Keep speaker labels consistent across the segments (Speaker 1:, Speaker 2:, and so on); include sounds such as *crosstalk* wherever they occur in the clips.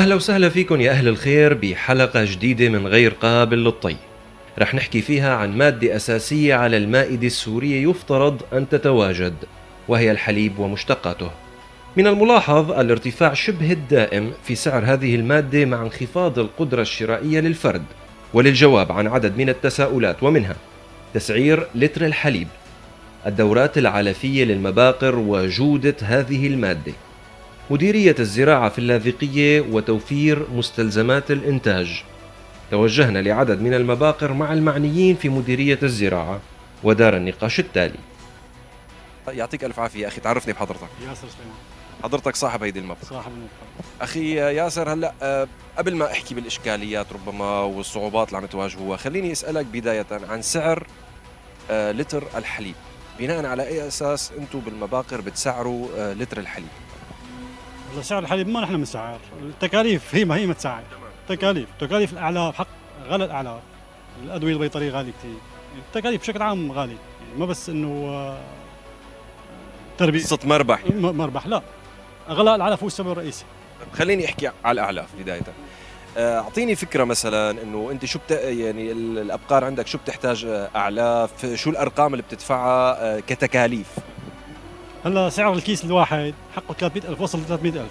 Speaker 1: أهلا وسهلا فيكم يا أهل الخير بحلقة جديدة من غير قابل للطي. رح نحكي فيها عن مادة أساسية على المائدة السورية يفترض أن تتواجد وهي الحليب ومشتقاته. من الملاحظ الارتفاع شبه الدائم في سعر هذه المادة مع انخفاض القدرة الشرائية للفرد وللجواب عن عدد من التساؤلات ومنها تسعير لتر الحليب الدورات العلفية للمباقر وجودة هذه المادة. مديرية الزراعة في اللاذقية وتوفير مستلزمات الإنتاج. توجهنا لعدد من المباقر مع المعنيين في مديرية الزراعة ودار النقاش التالي. يعطيك ألف عافية أخي تعرفني بحضرتك.
Speaker 2: ياسر سليمان.
Speaker 1: حضرتك صاحب هيدي المبقى
Speaker 2: صاحب المبقى
Speaker 1: أخي ياسر هلأ آه، قبل ما أحكي بالإشكاليات ربما والصعوبات اللي عم تواجهوها خليني أسألك بداية عن سعر آه، لتر الحليب. بناء على أي أساس أنتم بالمباقر بتسعروا آه، لتر الحليب؟
Speaker 2: والله سعر الحليب ما نحن بنسعر التكاليف هي ما هي ما تسعر تكاليف. تكاليف الأعلاف حق غلى الأعلاف. الأدوية البيطرية غالية كثير التكاليف بشكل عام غالية. يعني ما بس إنه آه، تربية.
Speaker 1: قصة مربح.
Speaker 2: مربح. لا. غلاء العلف هو السبب الرئيسي.
Speaker 1: خليني أحكي على الأعلاف بداية. آه، أعطيني فكرة مثلا إنه أنت شو بت... يعني ال- الأبقار عندك شو بتحتاج آه، أعلاف؟ شو الأرقام اللي بتدفعها كتكاليف؟
Speaker 2: هلا سعر الكيس الواحد حقه 300000 وصل ل 300000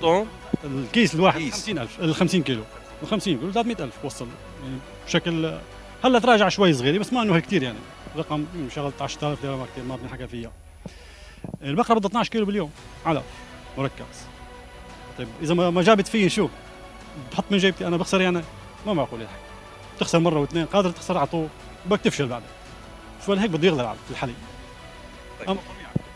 Speaker 1: طون
Speaker 2: الكيس الواحد
Speaker 1: كيس.
Speaker 2: 50000 ال 50 كيلو. ال 50 كيلو 300000 وصل. يعني بشكل هلا تراجع شوي صغير بس ما انه هيك كثير يعني. رقم شغلة 10000 ليره ما كثير ما بنحكى فيها. البقره بدها 12 كيلو باليوم. علف مركز. طيب إذا ما جابت فيه شو؟ بحط من جيبتي أنا بخسر يعني؟ ما معقول الحكي تخسر مرة واثنين قادر تخسر على طول. بدك تفشل بعدين شو هيك بده يغلى الحليب.
Speaker 1: طيب.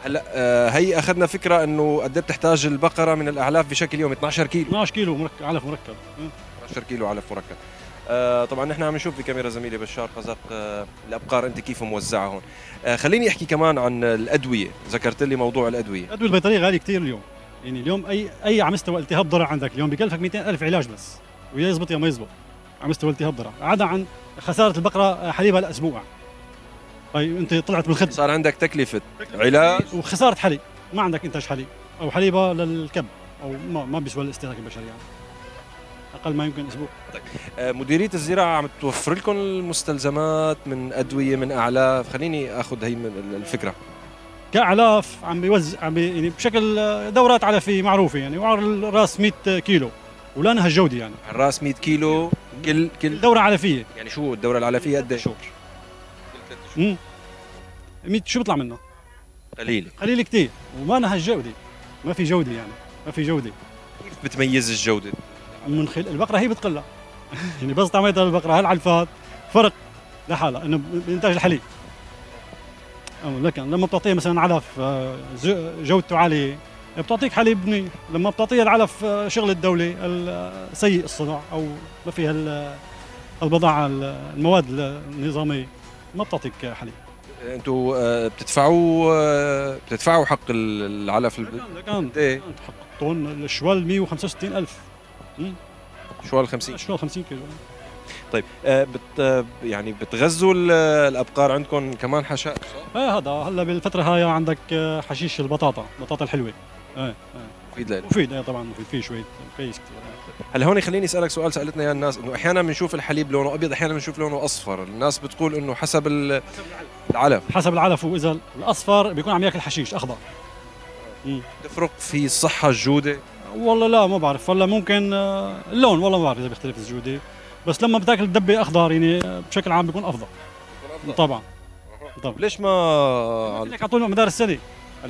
Speaker 1: هلا آه، هي أخذنا فكرة إنه قد إيه بتحتاج البقرة من الأعلاف بشكل يومي؟ 12 كيلو.
Speaker 2: 12 كيلو مركب علف مركب.
Speaker 1: 12 كيلو علف مركب. آه، طبعا نحن عم نشوف بكاميرا زميلي بشار قزق آه، الأبقار أنت كيف موزعة هون. آه، خليني أحكي كمان عن الأدوية. ذكرت لي موضوع الأدوية.
Speaker 2: الأدوية البيطريه غالية كثير اليوم. يعني اليوم أي أي على مستوى التهاب ضرع عندك اليوم بكلفك 200 ألف علاج بس. ويا يزبط يا ما يزبط. على مستوى التهاب ضرع عدا عن خسارة البقرة حليبها الأسبوع طيب أنت طلعت بالخدمه
Speaker 1: صار عندك تكلفة علاج.
Speaker 2: وخسارة حليب ما عندك إنتاج حليب أو حليبها للكب. أو ما ما بيسوى للاستهلاك البشري يعني. أقل ما يمكن أسبوع.
Speaker 1: آه، مديرية الزراعة عم توفر لكم المستلزمات من أدوية من أعلاف. خليني أخذ هي من الفكرة.
Speaker 2: كأعلاف عم بيوزع عم بي يعني بشكل دورات علفيه معروفة يعني. وعلى الرأس 100 كيلو. ولا نهج جودي يعني.
Speaker 1: الرأس 100 كيلو كل كل
Speaker 2: دورة علفيه
Speaker 1: يعني شو الدورة العلفية قد إيش؟
Speaker 2: شهور. امم 100 شو بيطلع منه؟
Speaker 1: قليلة
Speaker 2: قليل كثير وما نهج جودي ما في جودة يعني. ما في جودة.
Speaker 1: كيف بتميز الجودة؟
Speaker 2: من خلال البقرة هي بتقلها *laughs* يعني بس طعمتها البقرة. هالعلفات فرق لحالها. إنه بانتاج الحليب. لكن لما بتعطيها مثلا علف آه، جودته عالية بتعطيك حليب منيح. لما بتعطيها العلف آه، شغل الدولة ال- سيء الصنع أو ما فيها ال- البضاعة ال- المواد النظامية. ما بتعطيك حليب
Speaker 1: أنتوا آه، بتدفعوا آه، بتدفعوا حق ال- العلف قد إيه؟
Speaker 2: حق الطن الشوال 165 ألف.
Speaker 1: شو هال 50
Speaker 2: الشوال 50 كيلو.
Speaker 1: طيب آه، بت يعني بتغذوا ال- الأبقار عندكم كمان حشائش صح؟
Speaker 2: إيه هذا هلا بالفترة هاي عندك حشيش البطاطا البطاطا الحلوة. إيه إيه.
Speaker 1: مفيد لإلك.
Speaker 2: مفيد إيه طبعا مفيد. فيه شوية كويس كثير
Speaker 1: هلأ هون خليني أسألك سؤال سألتنا إياه الناس إنه أحيانا بنشوف الحليب لونه أبيض أحيانا بنشوف لونه أصفر. الناس بتقول إنه حسب ال- العلف.
Speaker 2: حسب العلف واذا الأصفر بيكون عم يأكل حشيش أخضر.
Speaker 1: تفرق في الصحة الجودة؟
Speaker 2: والله لا ما بعرف. والله ممكن آه، اللون والله ما بعرف إذا بيختلف الجودة. بس لما بتأكل دبة أخضر يعني آه، بشكل عام بيكون أفضل. طبعا. طبعا.
Speaker 1: ليش ما
Speaker 2: لك على طول مدار السنة؟ هلا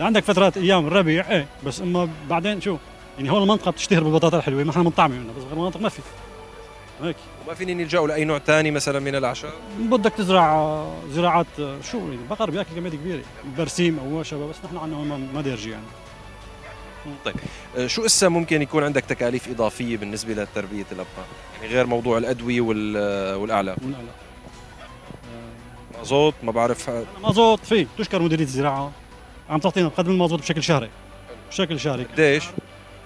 Speaker 2: عندك فترات أيام الربيع إيه بس أما بعدين شو؟ يعني هون المنطقة بتشتهر بالبطاطا الحلوة ما إحنا بنطعمي منها بس غير المناطق ما في. هيك.
Speaker 1: ما فيني نلجأ لأي نوع ثاني مثلا من الأعشاب؟
Speaker 2: بدك تزرع زراعات شو يعني؟ البقر بيأكل كميات كبيرة. برسيم أو شابه بس نحن عندنا هون ما- ديرجي يعني.
Speaker 1: آه، شو اسا ممكن يكون عندك تكاليف إضافية بالنسبة لتربية الابقار يعني غير موضوع الأدوية وال آه،
Speaker 2: والأعلاف. الأعلى.
Speaker 1: مازوت ما بعرف.
Speaker 2: مازوت في تشكر مديرية الزراعة. عم تعطينا قدم المازوت بشكل شهري. بشكل شهري.
Speaker 1: قديش؟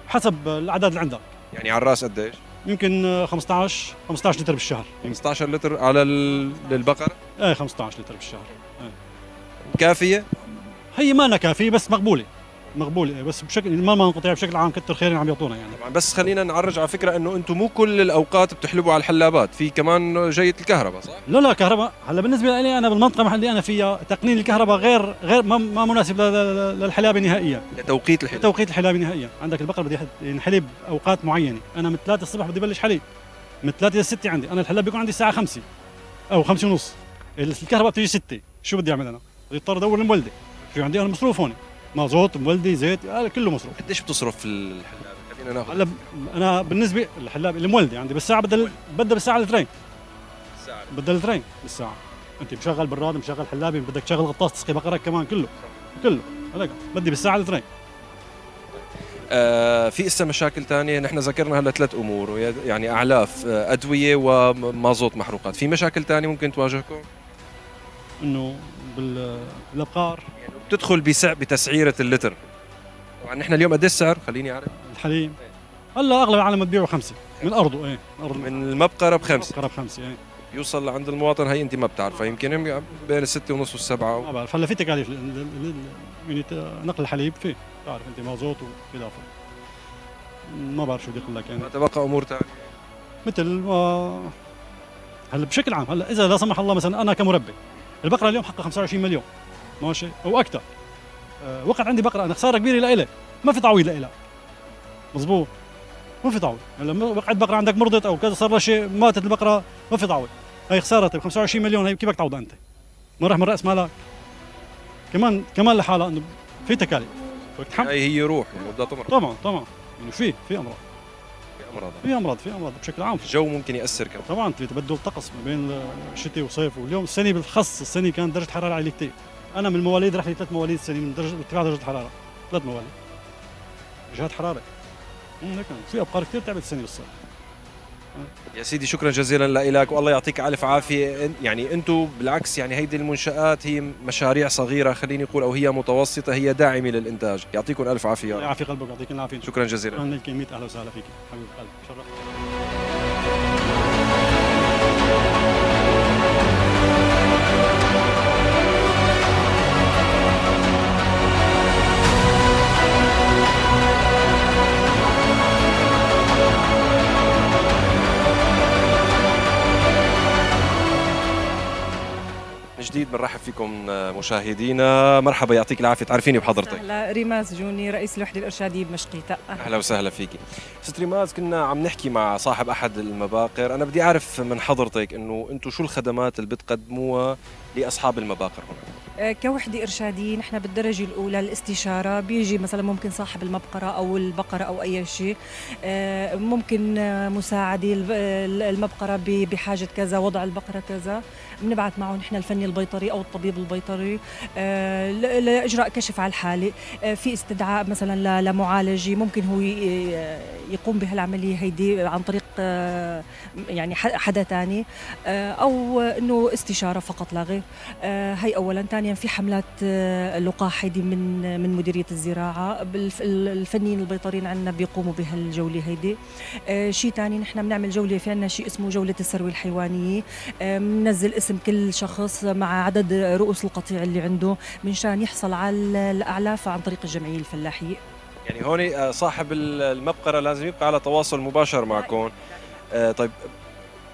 Speaker 2: حسب الأعداد اللي عندك.
Speaker 1: يعني على الرأس قديش؟
Speaker 2: يمكن آه، 15 15 لتر بالشهر.
Speaker 1: 15 لتر على للبقرة؟
Speaker 2: إيه 15 لتر بالشهر.
Speaker 1: كافية؟
Speaker 2: هي ما كافية بس مقبولة. مقبول إيه، بس بشكل ما ما نقطع بشكل عام كتر خيرين عم يعطونا يعني.
Speaker 1: طبعا بس خلينا نعرج على فكرة إنه أنتم مو كل الأوقات بتحلبوا على الحلابات في كمان جية الكهرباء صح؟
Speaker 2: لا لا كهرباء. هلأ بالنسبة لي أنا بالمنطقة اللي أنا فيها تقنين الكهرباء غير غير ما, ما مناسب للحلابة نهائيا.
Speaker 1: لتوقيت الحلاب.
Speaker 2: توقيت الحلابة نهائيا. عندك البقر بدي يحد- ينحلب أوقات معينة. أنا من 3 الصبح بدي بلش حليب. من 3 ل 6 عندي. أنا الحلاب بيكون عندي الساعة 5 أو 5 ونص. الكهرباء بتيجي 6 شو بدي أعمل أنا؟ بدي أضطر أدور المولده في عندي أنا مصروف هون. مازوت مولده زيت هذا كله مصروف.
Speaker 1: قديش بتصرف في الحلاب خلينا ناخذ
Speaker 2: هلا أنا بالنسبة الحلاب المولده عندي بالساعة بدل بدل بالساعة لترين.
Speaker 1: الساعة.
Speaker 2: بدل لترين بالساعة. أنت مشغل براد مشغل حلابي بدك تشغل غطاس تسقي بقرك كمان كله. كله. هذاك بدي بالساعة لترين.
Speaker 1: آه في إسا مشاكل تانية؟ نحن ذكرنا هلا ثلاث أمور يعني أعلاف آه أدوية ومازوت محروقات. في مشاكل تانية ممكن تواجهكم؟
Speaker 2: إنه بال- بالابقار
Speaker 1: بتدخل بسع بتسعيرة اللتر. طبعا نحن اليوم قد السعر؟ خليني أعرف.
Speaker 2: الحليب هلا أغلب العالم بتبيعه خمسه من ارضه إيه من ارض
Speaker 1: من المبقرة بخمسة.
Speaker 2: قرب خمسه إيه.
Speaker 1: يوصل لعند المواطن هي أنت ما بتعرفها. يمكن بين الستة ونص والسبعة.
Speaker 2: ما بعرف. هلا في تكاليف يعني ت- نقل الحليب فيه. تعرف أنت مازوت وخلافه ما بعرف شو بدي أقول لك يعني.
Speaker 1: وتبقى أمور ثانية
Speaker 2: مثل ما هلا بشكل عام هلا إذا لا سمح الله مثلا أنا كمربي البقرة اليوم حقها 25 مليون. ماشي؟ أو أكثر أه عندي بقرة أنا خسارة كبيرة لإلي. ما في تعويض لإلها مزبوط ما في تعويض. لما وقعت بقرة عندك مرضت أو كذا صار لها شيء ماتت البقرة ما في تعويض. هي خساره طيب 25 مليون هي كيف بدك تعوضها أنت؟ ما راح من راس مالك؟ كمان كمان لحالها إنه في تكاليف.
Speaker 1: هي هي روح يعني بدها تمر
Speaker 2: طبعا طبعا يعني في في أمراض.
Speaker 1: في أمراض.
Speaker 2: في أمراض في أمراض بشكل عام.
Speaker 1: الجو ممكن يأثر كمان.
Speaker 2: طبعا في تبدل طقس ما بين الشتاء وصيف واليوم السنة بالاخص السنة كانت درجة حرارة عالية كثير أنا من المواليد رح لي ثلاث مواليد السنة من درجه ارتفاع درجة الحراره ثلاث مواليد. جهات حرارة. هيك كان. في أبقار كثير تعبت السنة بالصيف.
Speaker 1: يا سيدي شكرا جزيلا لك والله يعطيك ألف عافية. يعني أنتم بالعكس يعني هيدي المنشآت هي مشاريع صغيرة خليني أقول أو هي متوسطة هي داعمة للإنتاج. يعطيكم
Speaker 2: ألف
Speaker 1: عافية.
Speaker 2: يعافي قلبك ويعطيك العافية.
Speaker 1: شكرا جزيلا.
Speaker 2: شكرا لك 100 أهلا وسهلا فيك. حبيب قلبي شرفت.
Speaker 1: فيكم آه، مشاهدينا. مرحبا يعطيك العافية. تعرفيني بحضرتك.
Speaker 3: هلا ريماس جوني رئيس الوحده الارشاديه بمشقيتا
Speaker 1: أهلا وسهلا فيكي ست ريماز كنا عم نحكي مع صاحب أحد المباقر. أنا بدي أعرف من حضرتك إنه أنتم شو الخدمات اللي بتقدموها لأصحاب المباقر هنا
Speaker 3: آه، كوحدة إرشادية نحن بالدرجة الأولى الاستشارة. بيجي مثلا ممكن صاحب المبقرة أو البقرة أو أي شيء. آه، ممكن آه، مساعدة الب- ال- المبقرة ب- بحاجة كذا وضع البقرة كذا. بنبعث معه نحن الفني البيطري أو الطبيب البيطري آه، لإجراء كشف على الحالة آه، في استدعاء مثلا لمعالجه ممكن هو ي- يقوم بهالعملية هيدي عن طريق آه، يعني حدا تاني آه، أو إنه استشارة فقط لا غير. آه، هي اولا. ثانيا في حملات آه، اللقاح هيدي من من مديرية الزراعة. الفنيين البيطريين عندنا بيقوموا بهالجولة هيدي. آه، شيء ثاني نحن بنعمل جولة في عندنا شيء اسمه جولة الثروه الحيوانية. آه، بننزل اسم كل شخص مع عدد رؤوس القطيع اللي عنده منشان يحصل على الأعلاف عن طريق الجمعيه الفلاحيه
Speaker 1: يعني هون آه، صاحب ال- المبقرة لازم يبقى على تواصل مباشر معكم. آه، طيب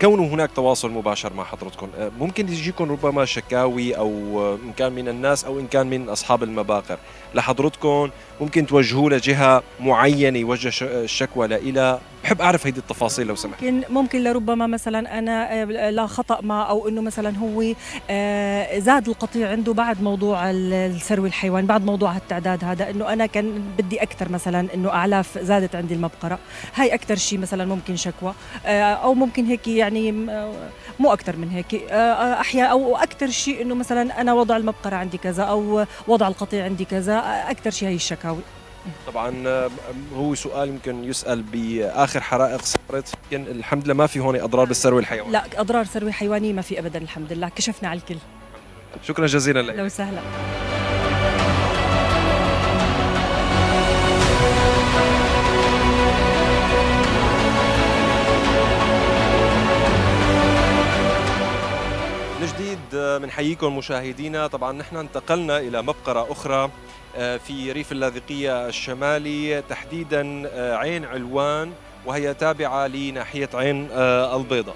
Speaker 1: كونه هناك تواصل مباشر مع حضرتكم آه، ممكن يجيكم ربما شكاوي أو إن كان من الناس أو إن كان من أصحاب المباقر. لحضرتكم. ممكن توجهوه لجهة معينة يوجه الشكوى لإلى بحب أعرف هيدي التفاصيل لو سمحت.
Speaker 3: ممكن ممكن لربما مثلا أنا آه، لا خطأ ما أو إنه مثلا هو آه، زاد القطيع عنده بعد موضوع ال- الثروه الحيوان بعد موضوع التعداد هذا إنه أنا كان بدي أكثر مثلا إنه أعلاف زادت عندي المبقرة. هاي أكثر شيء مثلا ممكن شكوى. آه، أو ممكن هيك يعني مو أكثر من هيك. آه، أحيانا أو أكثر شيء إنه مثلا أنا وضع المبقرة عندي كذا أو وضع القطيع عندي كذا آه، أكثر شيء هي الشكاوي.
Speaker 1: طبعا آه، هو سؤال يمكن يسأل بآخر حرائق صارت يمكن الحمد لله ما في هون أضرار بالثروه الحيوانيه
Speaker 3: لا أضرار ثروه حيوانيه ما في ابدا الحمد لله. كشفنا على الكل.
Speaker 1: شكرا جزيلا لك.
Speaker 3: لو سهلا
Speaker 1: بنحييكم مشاهدينا طبعا نحن انتقلنا إلى مبقرة أخرى آه، في ريف اللاذقية الشمالي تحديدا آه، عين علوان وهي تابعة لناحية عين آه، البيضاء.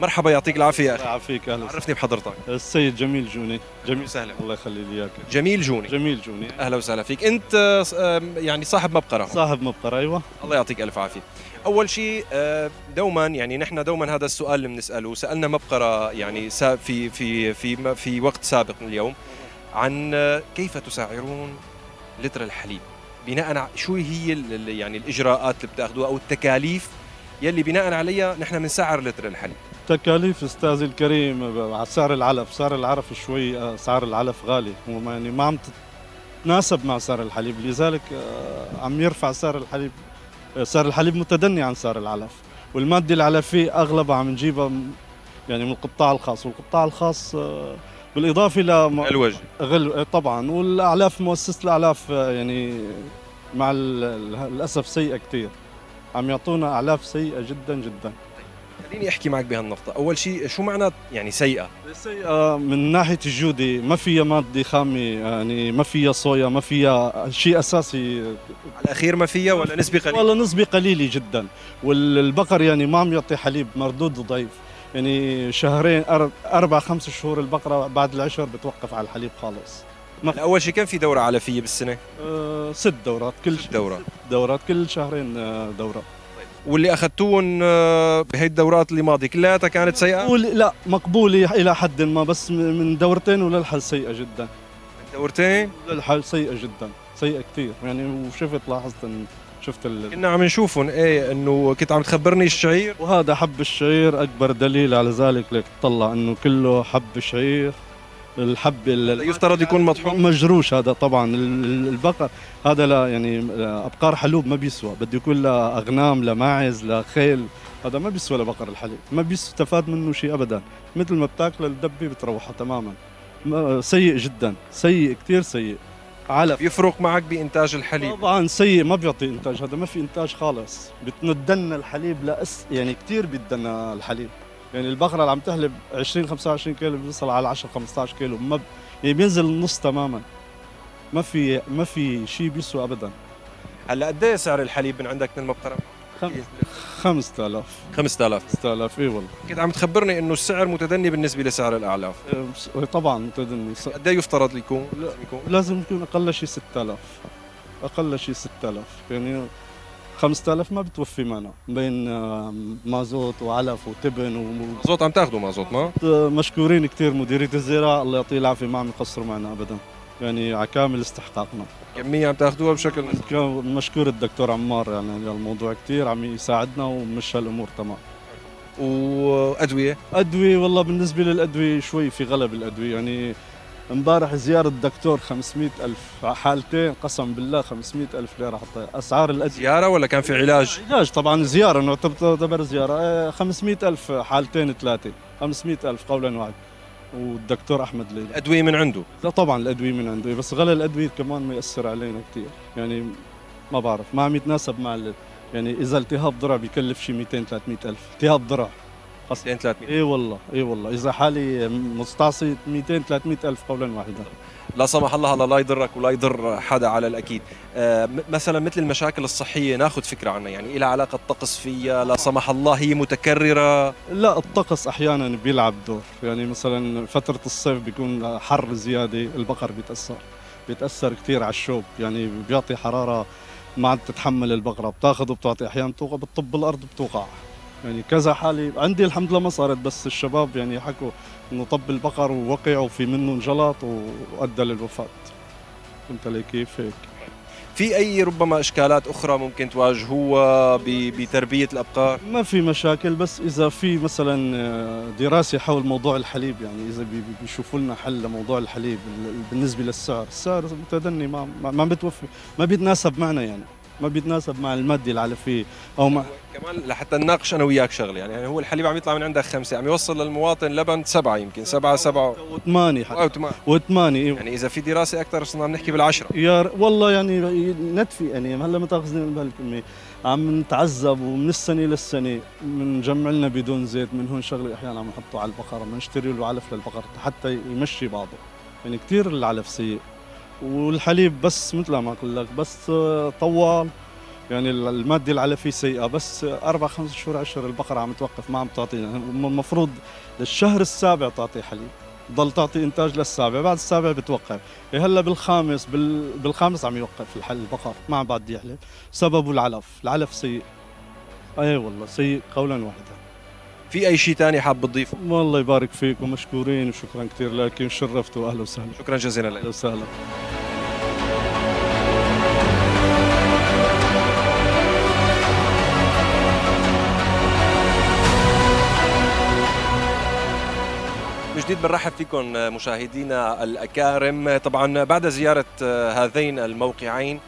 Speaker 1: مرحبا يعطيك العافية يا أخي.
Speaker 4: يعافيك أهلا
Speaker 1: عرفني بحضرتك.
Speaker 4: السيد جميل جوني.
Speaker 1: جميل وسهلا
Speaker 4: الله يخلي لي إياك.
Speaker 1: جميل جوني.
Speaker 4: جميل جوني.
Speaker 1: أهلا وسهلا فيك. أنت يعني صاحب مبقره
Speaker 4: صاحب مبقرة أيوه.
Speaker 1: الله يعطيك ألف عافية. أول شيء آه، دوما يعني نحن دوما هذا السؤال اللي بنسأله. سألنا مبقرة يعني في في في في وقت سابق من اليوم عن آه، كيف تسعرون لتر الحليب؟ بناء على شو هي يعني الإجراءات اللي بتأخذوها أو التكاليف يلي بناء عليها نحن بنسعر لتر الحليب؟
Speaker 4: تكاليف استاذي الكريم على سعر العلف. سعر العلف شوي آه، سعر العلف غالي. يعني ما عم تتناسب مع سعر الحليب. لذلك عم يرفع سعر الحليب آه، سعر الحليب متدني عن سعر العلف والمادة العلفية أغلبها عم نجيبها يعني من القطاع الخاص والقطاع الخاص آه، بالإضافة إلى
Speaker 1: الوجه.
Speaker 4: غل طبعا والأعلاف مؤسسة الأعلاف آه، يعني مع ال- ال- للأسف سيئة كثير عم يعطونا أعلاف سيئة جدا جدا.
Speaker 1: خليني أحكي معك بهالنقطة. أول شيء شو معنى يعني سيئة؟
Speaker 4: سيئة من ناحية الجودة ما فيها مادة خامة يعني ما فيها صويا ما فيها شيء أساسي.
Speaker 1: على الأخير ما فيها ولا نسبة قليلة؟
Speaker 4: والله نسبة قليلة جدا. والبقر يعني ما عم يعطي حليب مردود ضعيف. يعني شهرين أر- أربع خمس شهور البقرة بعد العشر بتوقف على الحليب خالص.
Speaker 1: أول شيء كم في دورة علفيه بالسنة؟
Speaker 4: أه ست دورات كل
Speaker 1: ست دورات.
Speaker 4: دورات كل شهرين آه، دورة.
Speaker 1: واللي اخذتوهم آه، بهي الدورات اللي ماضي كلياتها كانت
Speaker 4: سيئة؟ لا مقبولة إلى حد ما بس من دورتين وللحل سيئة جدا.
Speaker 1: دورتين؟
Speaker 4: للحل سيئة جدا سيئة كثير. يعني وشفت لاحظت إن شفت ال...
Speaker 1: كنا عم نشوفهم إيه إنه كنت عم تخبرني الشعير؟
Speaker 4: وهذا حب الشعير أكبر دليل على ذلك لك تطلع إنه كله حب شعير. الحب ال-
Speaker 1: يفترض يكون مطحون.
Speaker 4: مجروش هذا طبعا. ال- ال- البقر هذا لا يعني أبقار حلوب ما بيسوى. بده يكون له أغنام لماعز لخيل هذا ما بيسوى لبقر الحليب. ما بيستفاد منه شيء ابدا. مثل ما بتاكله الدبة بتروحها تماما. ما- سيء جدا. سيء كثير سيء. علف
Speaker 1: يفرق معك بإنتاج الحليب.
Speaker 4: طبعا سيء ما بيعطي إنتاج. هذا ما في إنتاج خالص. بتندن الحليب لأس يعني كثير بيدنا الحليب. يعني البقرة اللي عم تحلب 20 25 كيلو بيوصل على 10 15 كيلو ما ب... يعني بينزل النص تماما. ما في ما في شيء بيسوى ابدا.
Speaker 1: هلأ قد إيه سعر الحليب من عندك من المبقرة؟
Speaker 4: خم... 5000
Speaker 1: 5000
Speaker 4: 5000 اي والله.
Speaker 1: كنت عم تخبرني إنه السعر متدني بالنسبة لسعر الأعلاف.
Speaker 4: إيه، طبعا متدني.
Speaker 1: قد إيه يفترض يكون؟
Speaker 4: لا.
Speaker 1: يكون
Speaker 4: لازم يكون أقل شيء 6000 أقل شيء 6000 يعني 5000 ما بتوفي معنا بين آه، مازوت وعلف وتبن و...
Speaker 1: مازوت عم تاخذوا مازوت ما؟
Speaker 4: مشكورين كثير مديرية الزراعة الله يعطيه العافية ما عم يقصروا معنا أبدا. يعني على كامل استحقاقنا.
Speaker 1: كمية عم تاخذوها بشكل
Speaker 4: مشكور الدكتور عمار يعني الموضوع كثير عم يساعدنا ومشى الأمور تمام.
Speaker 1: وأدوية؟
Speaker 4: أدوية والله بالنسبة للأدوية شوي في غلب الأدوية يعني امبارح زيارة الدكتور 500 ألف. حالتين قسم بالله 500 ألف ليرة حطيها أسعار الأدوية.
Speaker 1: زيارة ولا كان في علاج؟
Speaker 4: علاج طبعا زيارة نعتبر تعتبر زيارة. آه، 500 ألف حالتين ثلاثة. 500 ألف قولا واحد. والدكتور أحمد ليلى.
Speaker 1: ادويه من عنده؟
Speaker 4: لا طبعا الأدوية من عنده. بس غلا الأدوية كمان ما يأثر علينا كثير يعني ما بعرف. ما عم يتناسب مع. يعني إذا التهاب ضرع بيكلف شي 200 300 ألف. التهاب ضرع
Speaker 1: 200 300
Speaker 4: إي والله إي والله. إذا حالي مستعصي 200 300 ألف قولا واحدا
Speaker 1: لا سمح الله الله لا يضرك ولا يضر حدا على الأكيد. آه، مثلا مثل المشاكل الصحية ناخذ فكرة عنها يعني لها علاقة الطقس فيها لا سمح الله هي متكررة.
Speaker 4: لا الطقس أحيانا بيلعب دور. يعني مثلا فترة الصيف بيكون حر زيادة البقر بيتأثر. بيتأثر كثير على الشوب. يعني بيعطي حرارة ما عاد تتحمل البقرة. بتاخذ وبتعطي. أحيانا بتوقع بتطب الأرض بتوقع. يعني كذا حالة. عندي الحمد لله ما صارت بس الشباب يعني حكوا إنه طب البقر ووقع وفي منه انجلط وأدى للوفاة. فهمت علي كيف هيك؟
Speaker 1: في أي ربما إشكالات أخرى ممكن تواجهوها بتربية الأبقار؟
Speaker 4: ما في مشاكل بس إذا في مثلا آه، دراسة حول موضوع الحليب يعني إذا بي- بي- بيشوفوا لنا حل لموضوع الحليب ال- بالنسبة للسعر. السعر متدني ما ما ما بتوفي ما بيتناسب معنا يعني. ما بيتناسب مع المادة العلفيه أو مع
Speaker 1: كمان لحتى نناقش أنا وياك شغلة يعني هو الحليب عم يطلع من عندك خمسة عم يوصل للمواطن لبن سبعة يمكن سبعة
Speaker 4: سبعة.
Speaker 1: وثمانية
Speaker 4: حتى.
Speaker 1: ثمان
Speaker 4: وثمانية
Speaker 1: يعني إذا في دراسة أكثر صرنا عم نحكي بالعشرة.
Speaker 4: يا ر- والله يعني ندفي يعني هلا ما تأخذني من بهالكلمة. عم نتعذب ومن السنة للسنة بنجمع لنا بدون زيت من هون شغلة أحيانا عم نحطه على البقرة بنشتري له علف للبقر حتى يمشي بعضه. يعني كثير العلف سيء. والحليب بس مثل ما قلت لك بس طوال يعني ال- المادة العلفيه سيئة بس آه، أربع خمس شهور عشر البقرة عم توقف ما عم تعطي المفروض للشهر السابع تعطي حليب ضل تعطي إنتاج للسابع بعد السابع بتوقف. إيه هلا بالخامس بال... بالخامس عم يوقف الحل البقر ما عم بعد يحلب سببه العلف العلف سيء. أي والله سيء قولا واحدا.
Speaker 1: في أي شيء ثاني حاب تضيفه؟
Speaker 4: والله يبارك فيكم مشكورين وشكرا كثير لكم شرفتوا أهلا وسهلا.
Speaker 1: شكرا جزيلا لك.
Speaker 4: أهلا وسهلا.
Speaker 1: جديد بنرحب فيكم مشاهدينا الأكارم. طبعا بعد زيارة هذين الموقعين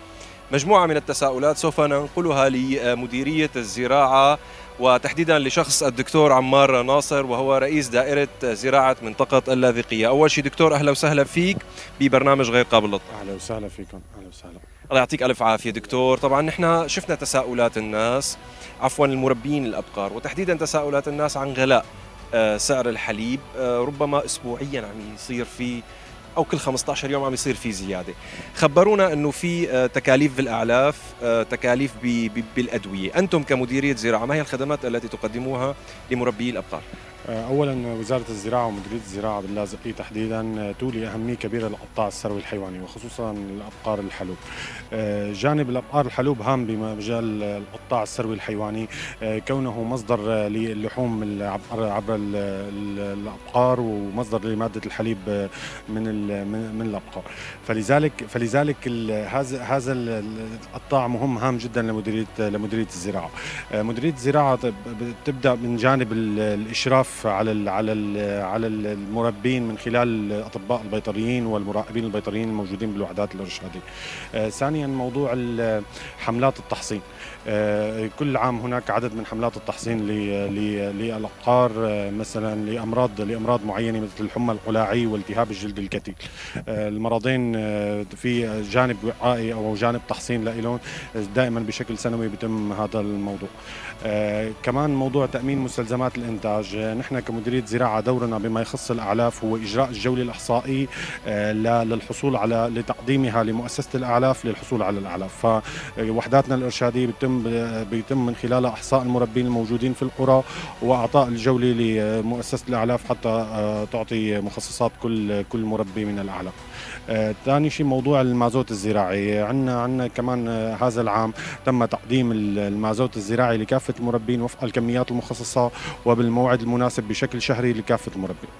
Speaker 1: مجموعة من التساؤلات سوف ننقلها لمديرية الزراعة وتحديدا لشخص الدكتور عمار ناصر وهو رئيس دائرة زراعة منطقة اللاذقية. أول شيء دكتور أهلا وسهلا فيك ببرنامج غير قابل للطهي
Speaker 5: أهلا وسهلا فيكم. أهلا وسهلا.
Speaker 1: الله يعطيك ألف عافية دكتور. طبعا نحن شفنا تساؤلات الناس عفوا المربين الأبقار وتحديدا تساؤلات الناس عن غلاء آه، سعر الحليب آه، ربما أسبوعيا عم يصير في أو كل 15 يوم عم يصير في زيادة. خبرونا أنه في آه، تكاليف بالأعلاف آه، تكاليف ب- ب- بالأدوية. أنتم كمديرية زراعة ما هي الخدمات التي تقدموها لمربي الأبقار
Speaker 5: آه، اولا وزارة الزراعة ومديرية الزراعة باللاذقيه تحديدا آه، تولي أهمية كبيرة لقطاع الثروه الحيواني وخصوصا الابقار الحلوب. آه، جانب الأبقار الحلوب هام بمجال آه، قطاع الثروه الحيواني آه، كونه مصدر آه، للحوم عبر ال- ال- الأبقار ومصدر لمادة الحليب آه، من من الأبقار. فلذلك فلذلك هذا هذا ال- القطاع مهم هام جدا لمديريه لمديرية الزراعة. آه، مديرية الزراعة بتبدأ من جانب ال- على ال على ال على ال- المربين من خلال الأطباء البيطريين والمراقبين البيطريين الموجودين بالوحدات الإرشادية. آه، ثانيا موضوع حملات التحصين. آه، كل عام هناك عدد من حملات التحصين للأبقار آه، مثلا لامراض لأمراض معينة مثل الحمى القلاعي والتهاب الجلد الكتيل. آه، المرضين في جانب وقائي أو جانب تحصين لهم دائما بشكل سنوي بيتم هذا الموضوع. آه كمان موضوع تأمين مستلزمات الإنتاج. آه نحن كمديرية زراعة دورنا بما يخص الأعلاف هو إجراء الجولة الإحصائي آه للحصول على لتقديمها لمؤسسة الأعلاف للحصول على الأعلاف. فوحداتنا الإرشادية بيتم بيتم من خلالها أحصاء المربين الموجودين في القرى وأعطاء الجولة لمؤسسة الأعلاف حتى تعطي مخصصات كل كل مربي من الأعلاف. آه، ثاني شيء موضوع المازوت الزراعي. عندنا عندنا كمان هذا العام تم تقديم ال- المازوت الزراعي لكافة المربين وفق الكميات المخصصة وبالموعد المناسب بشكل شهري لكافة المربين.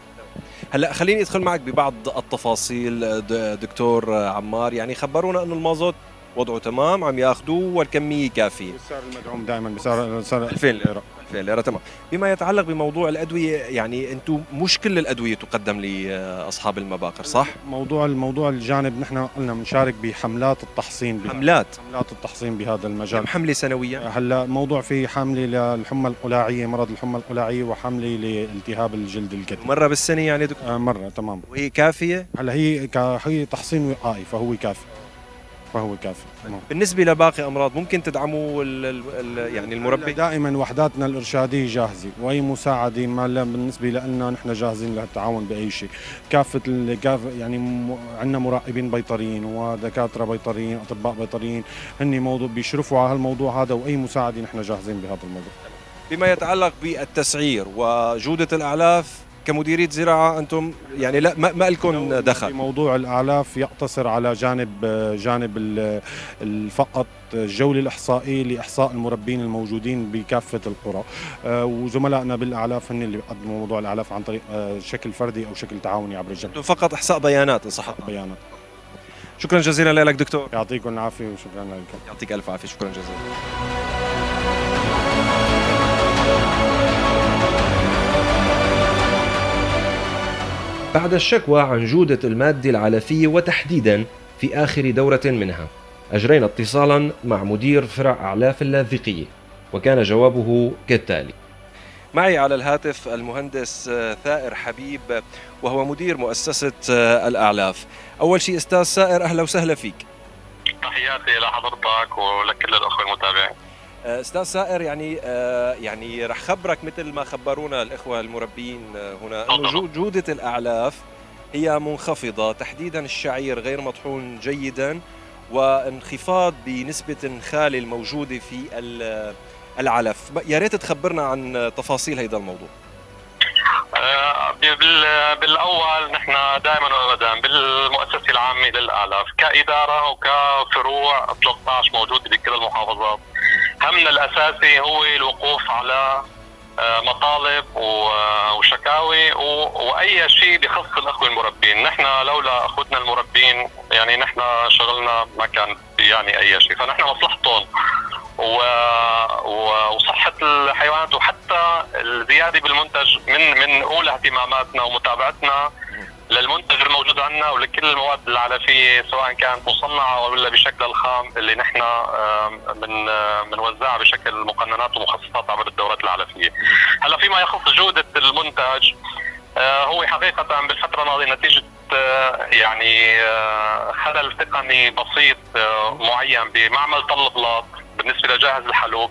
Speaker 1: هلا خليني ادخل معك ببعض التفاصيل دكتور عمار. يعني خبرونا إنه المازوت وضعه تمام عم ياخذوه والكمية كافية.
Speaker 5: السعر المدعوم دائما بسعر سعر
Speaker 1: 2000 ليرة. 2000 ليره تمام. بما يتعلق بموضوع الأدوية يعني أنتم مش كل الأدوية تقدم لاصحاب المباقر صح؟
Speaker 5: موضوع الموضوع الجانب نحن قلنا بنشارك بحملات التحصين
Speaker 1: حملات؟
Speaker 5: حملات التحصين بهذا المجال.
Speaker 1: كم حملة سنويا
Speaker 5: هلأ موضوع في حملة للحمى القلاعية مرض الحمى القلاعية وحملة لالتهاب الجلد الكتيل
Speaker 1: مرة بالسنة يعني؟ دكتور
Speaker 5: آه، مرة تمام.
Speaker 1: وهي كافية؟
Speaker 5: هلأ هي هي تحصين وقائي فهو كافي. فهو كافي. تمام
Speaker 1: بالنسبة لباقي أمراض ممكن تدعموا ال ال ال يعني المربي؟
Speaker 5: دائما وحداتنا الإرشادية جاهزة وأي مساعدة ما بالنسبة لنا نحن جاهزين للتعاون بأي شيء. كافة ال- كاف يعني م... عندنا مراقبين بيطريين ودكاترة بيطريين أطباء بيطريين هن موضوع بيشرفوا على هالموضوع هذا وأي مساعدة نحن جاهزين بهذا الموضوع.
Speaker 1: بما يتعلق بالتسعير وجودة الأعلاف كمديرية زراعة أنتم يعني لا ما, ما لكم دخل؟
Speaker 5: موضوع الاعلاف يقتصر على جانب جانب فقط الجولة الإحصائية لإحصاء المربين الموجودين بكافة القرى. آه، وزملائنا بالاعلاف هن اللي بيقدموا موضوع الاعلاف عن طريق آه، شكل فردي أو شكل تعاوني عبر
Speaker 1: أنتم فقط إحصاء بيانات إن صح.
Speaker 5: بيانات.
Speaker 1: شكرا جزيلا لك دكتور.
Speaker 5: يعطيكم العافية وشكرا لكم
Speaker 1: يعطيك ألف عافية. شكرا جزيلا. بعد الشكوى عن جودة المادة العلفية وتحديدا في آخر دورة منها. أجرينا اتصالا مع مدير فرع أعلاف اللاذقية وكان جوابه كالتالي. معي على الهاتف المهندس ثائر حبيب وهو مدير مؤسسة الأعلاف. أول شيء أستاذ سائر أهلا وسهلا فيك.
Speaker 6: تحياتي لحضرتك ولكل الأخوة المتابعين.
Speaker 1: أستاذ سائر يعني آه، يعني رح خبرك مثل ما خبرونا الإخوة المربين آه، هنا إنه جودة الأعلاف هي منخفضة تحديدا الشعير غير مطحون جيدا وانخفاض بنسبة النخاله الموجودة في العلف. يا ريت تخبرنا عن تفاصيل هذا الموضوع.
Speaker 6: آه، بالأول نحن دائما وابدا بالمؤسسة العامة للأعلاف كإدارة وكفروع 13 موجوده بكل المحافظات. همنا الأساسي هو الوقوف على آه، مطالب وشكاوي وأي شيء بخص الأخوة المربين، نحن لولا أخوتنا المربين يعني نحن شغلنا ما كان يعني أي شيء، فنحن مصلحتهم. وصحة الحيوانات وحتى الزيادة بالمنتج من من أولى اهتماماتنا ومتابعتنا للمنتج الموجود عندنا ولكل المواد العلفيه سواء كانت مصنعة ولا بشكل الخام اللي نحن من بنوزعها بشكل مقننات ومخصصات عبر الدورات العلفيه. هلا فيما يخص جودة المنتج آه، هو حقيقة بالفترة الماضية نتيجة آه، يعني آه، خلل تقني بسيط معين بمعمل طل بالنسبة لجاهز الحلوب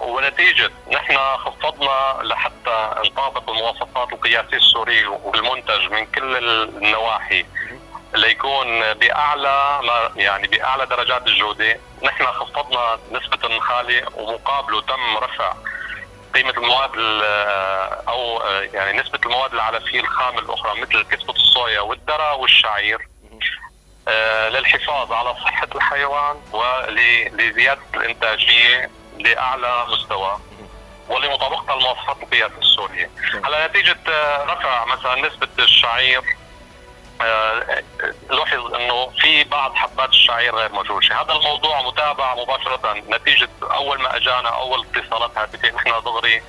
Speaker 6: ونتيجة نحن خفضنا لحتى نطابق المواصفات القياسية السورية والمنتج من كل النواحي ليكون بأعلى يعني بأعلى درجات الجودة، نحن خفضنا نسبة النخاله ومقابله تم رفع قيمة المواد أو يعني نسبة المواد العلفية الخام الأخرى مثل كسبه الصويا والذرة والشعير. آه، للحفاظ على صحة الحيوان ولزيادة الإنتاجية لأعلى مستوى ولمطابقة المواصفات القياسيه السورية. هلا نتيجة آه، رفع مثلا نسبة الشعير آه، لوحظ إنه في بعض حبات الشعير غير مجروشه، هذا الموضوع متابع مباشرة نتيجة أول ما أجانا أول اتصالات هاتفية. نحن دغري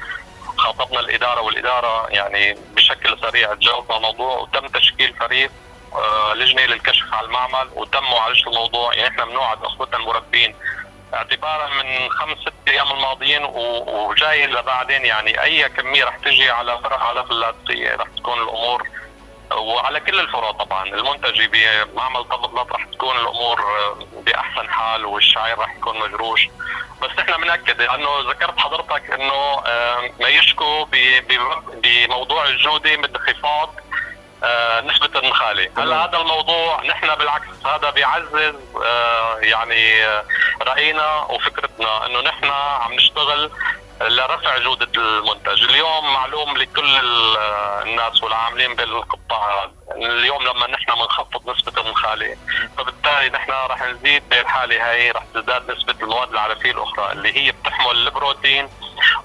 Speaker 6: خاطبنا الإدارة والإدارة يعني بشكل سريع تجاوبنا الموضوع وتم تشكيل فريق آه، لجنة للكشف على المعمل وتم معالجة الموضوع. يعني إحنا بنوعد أخوتنا المربين اعتبارا من خمس ست أيام الماضيين وجاي لبعدين يعني أي كمية رح تجي على فرع على اللاذقيه رح تكون الأمور وعلى كل الفروع طبعا. المنتجي بمعمل طبلات رح تكون الأمور بأحسن حال والشعير رح يكون مجروش. بس إحنا بنأكد لأنه ذكرت حضرتك إنه ما يشكو بموضوع الجودة من انخفاض آه، نسبة النخالة هلا هذا الموضوع نحن بالعكس هذا بيعزز آه، يعني آه، رأينا وفكرتنا إنه نحن عم نشتغل لرفع جودة المنتج. اليوم معلوم لكل الناس والعاملين بالقطاع اليوم لما نحن بنخفض نسبة النخالة فبالتالي نحن رح نزيد بالحالة هاي رح تزداد نسبة المواد العلفية الأخرى اللي هي بتحمل البروتين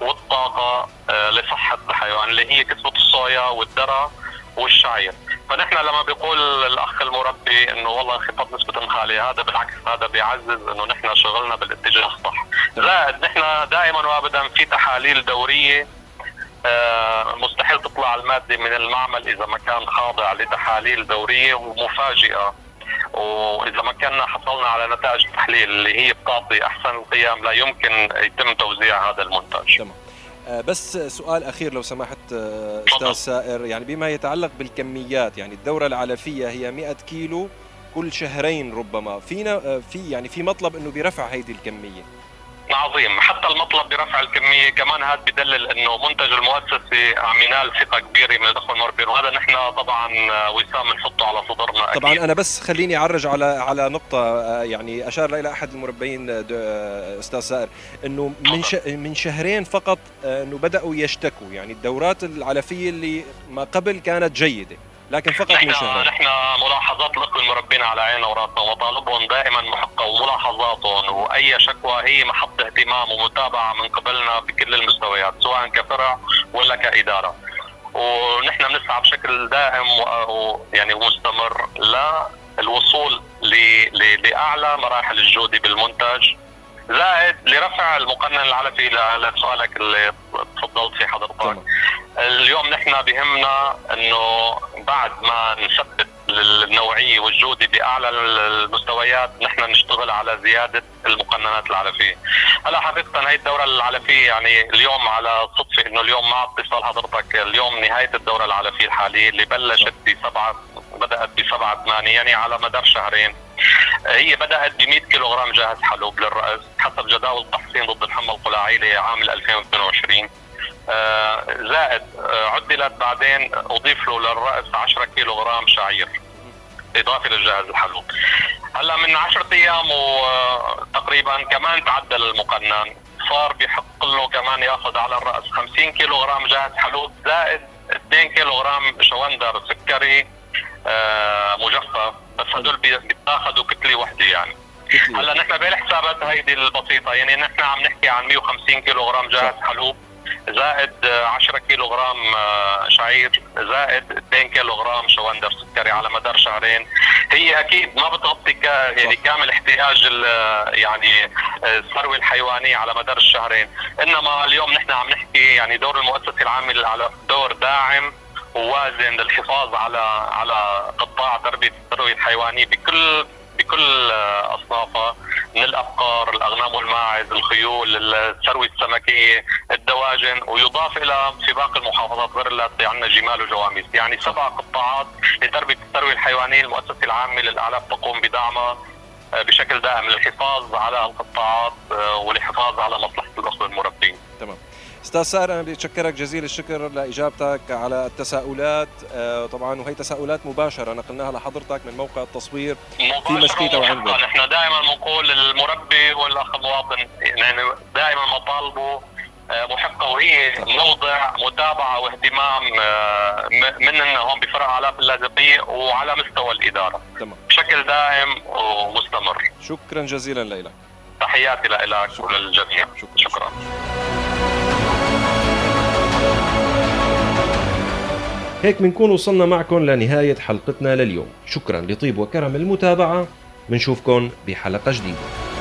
Speaker 6: والطاقة لصحة الحيوان اللي هي كسبة الصويا والذرة والشعير فنحن لما بيقول الأخ المربي إنه والله انخفاض نسبة النخاله هذا بالعكس هذا بيعزز إنه نحن شغلنا بالاتجاه الصح. زائد نحن دائما وابدا في تحاليل دورية آه، مستحيل تطلع المادة من المعمل إذا ما كان خاضع لتحاليل دورية ومفاجئة. وإذا ما كنا حصلنا على نتائج التحليل اللي هي بتعطي أحسن القيم لا يمكن يتم توزيع هذا المنتج.
Speaker 1: تمام. آه، بس سؤال أخير لو سمحت آه، أستاذ سائر. يعني بما يتعلق بالكميات يعني الدورة العلفية هي 100 كيلو كل شهرين ربما. فينا آه، في يعني في مطلب إنه برفع هيدي الكمية.
Speaker 6: عظيم. حتى المطلب برفع الكمية كمان هذا بدلل إنه منتج المؤسسة عم ينال ثقة كبيرة من الأخوة المربين وهذا نحن طبعا وسام بنحطه على صدرنا
Speaker 1: طبعا أنا بس خليني أعرج على على نقطة آه، يعني أشار إلى أحد المربين آه، آه، أستاذ سائر إنه من من شهرين فقط إنه بدأوا يشتكوا. يعني الدورات العلفية اللي ما قبل كانت جيدة. لكن فقط
Speaker 6: نحن نحن ملاحظات الاخوه المربين على عيننا وراسنا ومطالبهم دائما محققه وملاحظاتهم وأي شكوى هي محط اهتمام ومتابعة من قبلنا بكل المستويات سواء كفرع ولا كإدارة. ونحن بنسعى بشكل دائم ويعني ومستمر للوصول لأعلى مراحل الجودة بالمنتج زائد لرفع المقنن العلفي لسؤالك اللي تفضلت فيه حضرتك. اليوم نحن بهمنا إنه بعد ما نثبت النوعيه والجودة بأعلى المستويات نحن نشتغل على زيادة المقننات العلفيه. هلا حقيقه هي الدورة العلفيه يعني اليوم على صدفة إنه اليوم مع اتصال حضرتك اليوم نهاية الدورة العلفيه الحالية اللي بلشت بسبعة بدأت بسبعة ثمانية يعني على مدار شهرين. هي بدأت ب 100 كيلو غرام جاهز حلوب للرأس حسب جداول التحصين ضد الحمى القلاعي لعام 2022 آه، زائد آه، عدلت بعدين أضيف له للرأس 10 كيلو غرام شعير اضافه للجهاز الحلوب هلأ من 10 أيام وتقريبا كمان تعدل المقنن. صار بحق له كمان يأخذ على الرأس 50 كيلو غرام جاهز حلوب زائد 2 كيلو غرام شوندر سكري آه، مجفف. بس هدول بيتاخذوا كتلة وحدة يعني. هلأ نحن بالحسابات هيدي البسيطة يعني نحن عم نحكي عن 150 كيلو غرام جاهز حلوب زائد 10 كيلو غرام آه، شعير زائد 2 كيلو غرام شوندر سكري على مدار شهرين. هي أكيد ما بتغطي يعني كامل احتياج يعني آه، الثروة الحيوانية على مدار الشهرين. إنما اليوم نحن عم نحكي يعني دور المؤسسة العامة على دور داعم ووازن للحفاظ على على قطاع تربيه الثروه الحيوانية بكل بكل اصنافها من الأبقار، الأغنام والماعز، الخيول، الثروة السمكية، الدواجن ويضاف إلى في باقي المحافظات غير اللي عندنا جمال وجواميس، يعني سبع قطاعات لتربية الثروة الحيوانية المؤسسة العامة للاعلاف تقوم بدعمها آه، بشكل دائم للحفاظ على القطاعات آه، والحفاظ على
Speaker 1: مصلحة. أستاذ سائر أنا بتشكرك جزيل الشكر لإجابتك على التساؤلات. آه، طبعا وهي تساؤلات مباشرة نقلناها لحضرتك من موقع التصوير
Speaker 6: في مشكيته وعنده نحن دائما بنقول المربي والأخ المواطن يعني دائما مطالبه آه، محقة وهي موضع متابعة واهتمام آه، مننا هون بفرع آلاف اللاذقية وعلى مستوى الإدارة.
Speaker 1: تمام.
Speaker 6: بشكل دائم ومستمر.
Speaker 1: شكرا جزيلا لك.
Speaker 6: تحياتي لك وللجميع شكرا, شكرا. شكرا.
Speaker 1: هيك بنكون وصلنا معكم لنهاية حلقتنا لليوم. شكرا لطيب وكرم المتابعة. بنشوفكم بحلقة جديدة.